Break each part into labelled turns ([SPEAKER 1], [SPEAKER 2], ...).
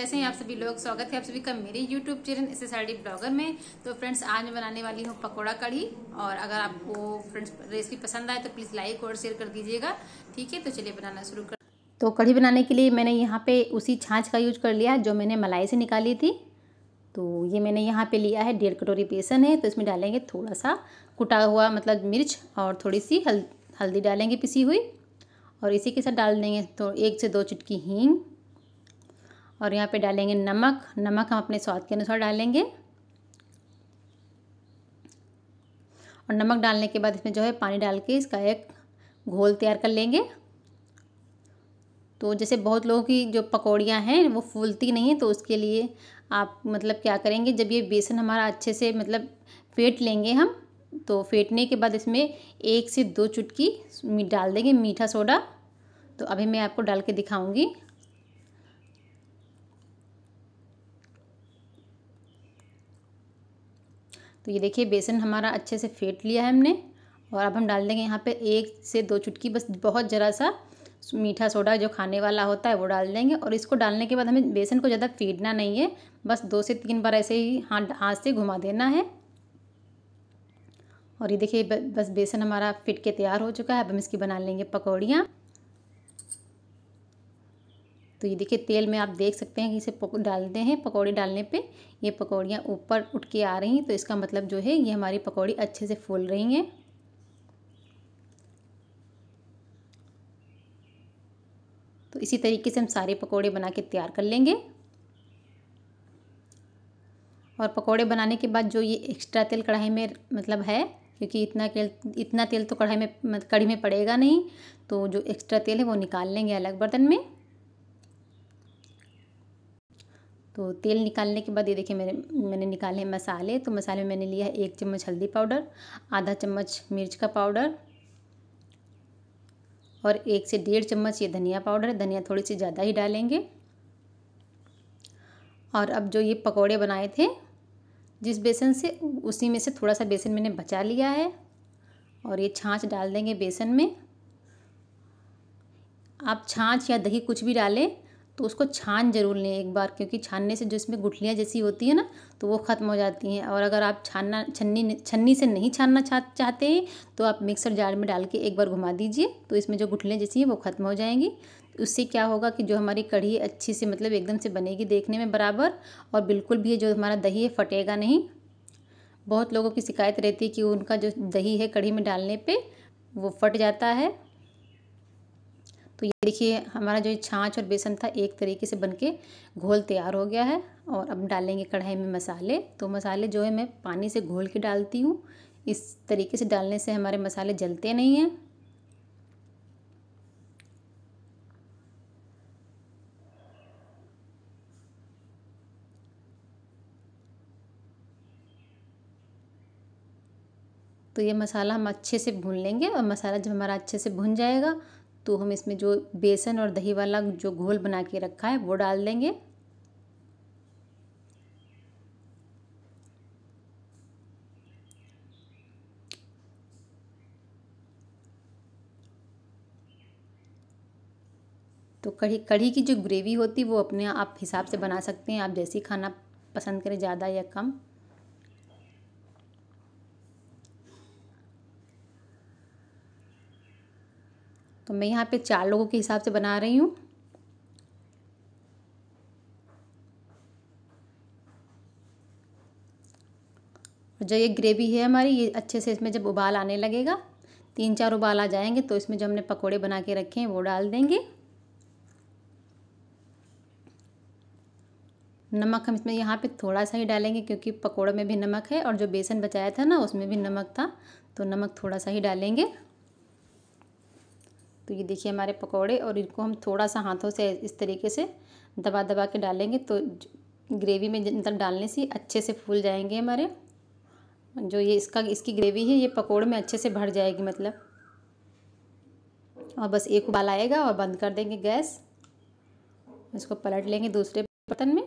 [SPEAKER 1] कैसे हैं आप सभी लोग? स्वागत है आप सभी का मेरे YouTube channel S S blogger में। तो फ्रेंड्स आज मैं बनाने वाली हूँ पकौड़ा कढ़ी। और अगर आपको फ्रेंड्स रेसिपी पसंद आए तो प्लीज़ लाइक और शेयर कर दीजिएगा। ठीक है? तो चलिए बनाना शुरू कर तो कढ़ी बनाने के लिए मैंने यहाँ पे उसी छाछ का यूज़ कर लिया, जो मैंने मलाई से निकाली थी। तो ये मैंने यहाँ पे लिया है, डेढ़ कटोरी बेसन है। तो इसमें डालेंगे थोड़ा सा कुटा हुआ मतलब मिर्च और थोड़ी सी हल, हल्दी डालेंगे पिसी हुई। और इसी के साथ डाल देंगे तो एक से दो चुटकी हींग। और यहाँ पे डालेंगे नमक। नमक हम अपने स्वाद के अनुसार डालेंगे। और नमक डालने के बाद इसमें जो है पानी डाल के इसका एक घोल तैयार कर लेंगे। तो जैसे बहुत लोगों की जो पकौड़ियाँ हैं, वो फूलती नहीं है तो उसके लिए आप मतलब क्या करेंगे, जब ये बेसन हमारा अच्छे से मतलब फेंट लेंगे हम तो फेंटने के बाद इसमें एक से दो चुटकी डाल देंगे, मीठा सोडा। तो अभी मैं आपको डाल के दिखाऊँगी। तो ये देखिए, बेसन हमारा अच्छे से फेंट लिया है हमने। और अब हम डाल देंगे यहाँ पे एक से दो चुटकी, बस बहुत ज़रा सा मीठा सोडा जो खाने वाला होता है वो डाल देंगे। और इसको डालने के बाद हमें बेसन को ज़्यादा फेंटना नहीं है, बस दो से तीन बार ऐसे ही हाथ हाथ से घुमा देना है। और ये देखिए बस बेसन हमारा फिट के तैयार हो चुका है। अब हम इसकी बना लेंगे पकौड़ियाँ। तो ये देखिए, तेल में आप देख सकते हैं कि इसे डालते हैं, पकौड़ी डालने पे। ये पकौड़ियाँ ऊपर उठ के आ रही हैं तो इसका मतलब जो है, ये हमारी पकौड़ी अच्छे से फूल रही हैं। तो इसी तरीके से हम सारे पकौड़े बना के तैयार कर लेंगे। और पकौड़े बनाने के बाद जो ये एक्स्ट्रा तेल कढ़ाई में मतलब है, क्योंकि इतना तेल इतना तेल तो कढ़ाई में कढ़ी में पड़ेगा नहीं तो जो एक्स्ट्रा तेल है वो निकाल लेंगे अलग बर्तन में। तो तेल निकालने के बाद, ये देखिए मेरे, मैंने निकाले मसाले तो मसाले में मैंने लिया है एक चम्मच हल्दी पाउडर, आधा चम्मच मिर्च का पाउडर और एक से डेढ़ चम्मच ये धनिया पाउडर धनिया थोड़ी सी ज़्यादा ही डालेंगे। और अब जो ये पकोड़े बनाए थे, जिस बेसन से, उसी में से थोड़ा सा बेसन मैंने बचा लिया है और ये छाछ डाल देंगे बेसन में। आप छाछ या दही कुछ भी डालें तो उसको छान ज़रूर लें एक बार, क्योंकि छानने से जो इसमें गुठलियाँ जैसी होती है ना तो वो ख़त्म हो जाती हैं। और अगर आप छानना, छन्नी छन्नी से नहीं छानना चाह, चाहते हैं तो आप मिक्सर जार में डाल के एक बार घुमा दीजिए तो इसमें जो गुठलियाँ जैसी हैं वो ख़त्म हो जाएँगी। उससे क्या होगा कि जो हमारी कढ़ी अच्छी से मतलब एकदम से बनेगी देखने में बराबर, और बिल्कुल भी जो हमारा दही है फटेगा नहीं। बहुत लोगों की शिकायत रहती है कि उनका जो दही है कढ़ी में डालने पर वो फट जाता है। तो ये देखिए, हमारा जो छाछ और बेसन था एक तरीके से बनके घोल तैयार हो गया है और अब डालेंगे कढ़ाई में मसाले। तो मसाले जो है, मैं पानी से घोल के डालती हूँ। इस तरीके से डालने से हमारे मसाले जलते नहीं हैं। तो ये मसाला हम अच्छे से भून लेंगे और मसाला जब हमारा अच्छे से भुन जाएगा तो हम इसमें जो बेसन और दही वाला जो घोल बना के रखा है, वो डाल देंगे। तो कढ़ी कढ़ी की जो ग्रेवी होती है, वो अपने आप हिसाब से बना सकते हैं। आप जैसी खाना पसंद करें, ज़्यादा या कम। तो मैं यहाँ पे चार लोगों के हिसाब से बना रही हूँ। जो ये ग्रेवी है हमारी, ये अच्छे से इसमें जब उबाल आने लगेगा, तीन चार उबाल आ जाएँगे तो इसमें जो हमने पकोड़े बना के रखे हैं, वो डाल देंगे। नमक हम इसमें यहाँ पे थोड़ा सा ही डालेंगे, क्योंकि पकोड़े में भी नमक है, और जो बेसन बचाया था ना, उसमें भी नमक था तो नमक थोड़ा सा ही डालेंगे। तो ये देखिए हमारे पकौड़े और इनको हम थोड़ा सा हाथों से इस तरीके से दबा दबा के डालेंगे तो ग्रेवी में मतलब डालने से अच्छे से फूल जाएँगे हमारे। जो ये इसका, इसकी ग्रेवी है, ये पकौड़े में अच्छे से भर जाएगी मतलब। और बस एक उबाल आएगा और बंद कर देंगे गैस। इसको पलट लेंगे दूसरे बर्तन में।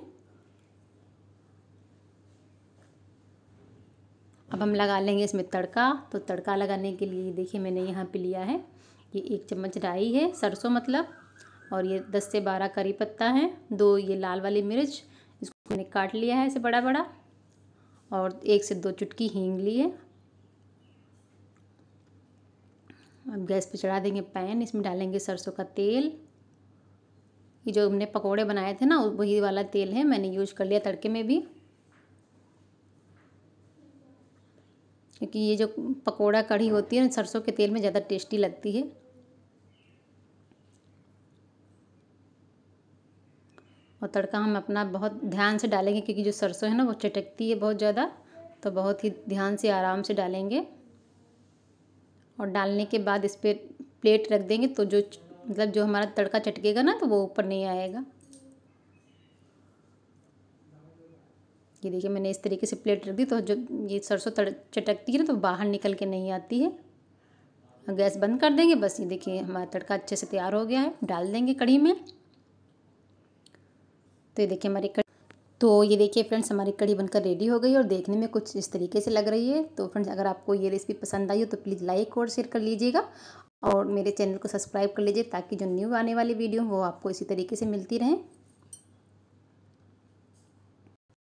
[SPEAKER 1] अब हम लगा लेंगे इसमें तड़का। तो तड़का लगाने के लिए देखिए मैंने यहाँ पे लिया है। ये एक चम्मच राई है, सरसों मतलब और ये दस से बारह करी पत्ता है, दो ये लाल वाली मिर्च, इसको मैंने काट लिया है इसे बड़ा बड़ा और एक से दो चुटकी हींग ली है। अब गैस पे चढ़ा देंगे पैन, इसमें डालेंगे सरसों का तेल। ये जो हमने पकोड़े बनाए थे ना, वही वाला तेल है, मैंने यूज़ कर लिया तड़के में भी। क्योंकि ये जो पकोड़ा कढ़ी होती है सरसों के तेल में ज़्यादा टेस्टी लगती है। और तड़का हम अपना बहुत ध्यान से डालेंगे क्योंकि जो सरसों है ना, वो चटकती है बहुत ज़्यादा तो बहुत ही ध्यान से, आराम से डालेंगे। और डालने के बाद इस पर प्लेट रख देंगे तो जो मतलब जो हमारा तड़का चटकेगा ना तो वो ऊपर नहीं आएगा। ये देखिए, मैंने इस तरीके से प्लेट रख दी तो जो ये सरसों तड़, चटकती है ना तो बाहर निकल के नहीं आती है। गैस बंद कर देंगे, बस ये देखिए, हमारा तड़का अच्छे से तैयार हो गया है। डाल देंगे कढ़ी में। तो ये देखिए हमारी कड़ी तो ये देखिए फ्रेंड्स, हमारी कड़ी बनकर रेडी हो गई और देखने में कुछ इस तरीके से लग रही है। तो फ्रेंड्स, अगर आपको ये रेसिपी पसंद आई हो तो प्लीज़ लाइक और शेयर कर लीजिएगा और मेरे चैनल को सब्सक्राइब कर लीजिए ताकि जो न्यू आने वाली वीडियो वो आपको इसी तरीके से मिलती रहें।